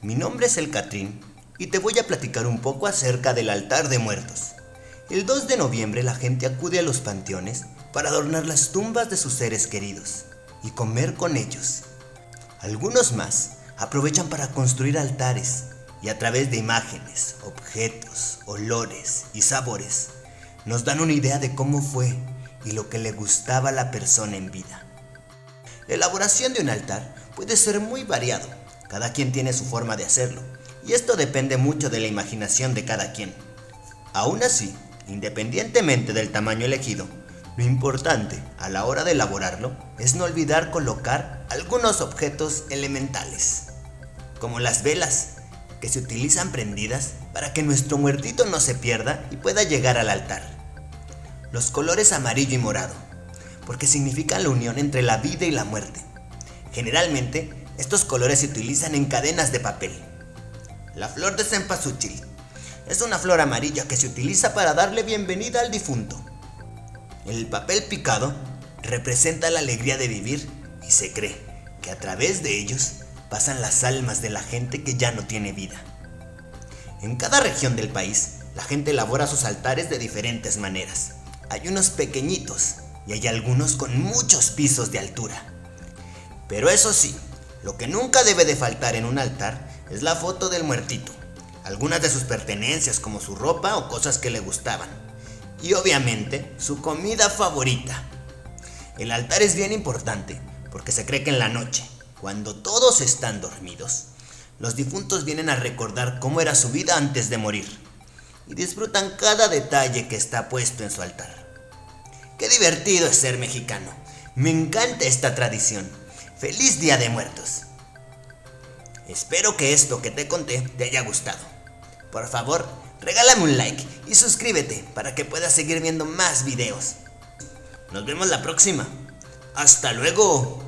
Mi nombre es El Catrín y te voy a platicar un poco acerca del altar de muertos. El 2 de noviembre la gente acude a los panteones para adornar las tumbas de sus seres queridos y comer con ellos. Algunos más aprovechan para construir altares y a través de imágenes, objetos, olores y sabores nos dan una idea de cómo fue y lo que le gustaba a la persona en vida. La elaboración de un altar puede ser muy variado, cada quien tiene su forma de hacerlo, y esto depende mucho de la imaginación de cada quien. Aún así, independientemente del tamaño elegido, lo importante a la hora de elaborarlo es no olvidar colocar algunos objetos elementales, como las velas, que se utilizan prendidas para que nuestro muertito no se pierda y pueda llegar al altar. Los colores amarillo y morado, porque significan la unión entre la vida y la muerte. Generalmente, estos colores se utilizan en cadenas de papel. La flor de cempasúchil es una flor amarilla que se utiliza para darle bienvenida al difunto. El papel picado representa la alegría de vivir y se cree que a través de ellos pasan las almas de la gente que ya no tiene vida. En cada región del país, la gente elabora sus altares de diferentes maneras. Hay unos pequeñitos y hay algunos con muchos pisos de altura. Pero eso sí, lo que nunca debe de faltar en un altar es la foto del muertito, algunas de sus pertenencias como su ropa o cosas que le gustaban, y obviamente su comida favorita. El altar es bien importante porque se cree que en la noche, cuando todos están dormidos, los difuntos vienen a recordar cómo era su vida antes de morir y disfrutan cada detalle que está puesto en su altar. Qué divertido es ser mexicano. Me encanta esta tradición. Feliz Día de Muertos. Espero que esto que te conté te haya gustado. Por favor, regálame un like y suscríbete para que puedas seguir viendo más videos. Nos vemos la próxima. Hasta luego.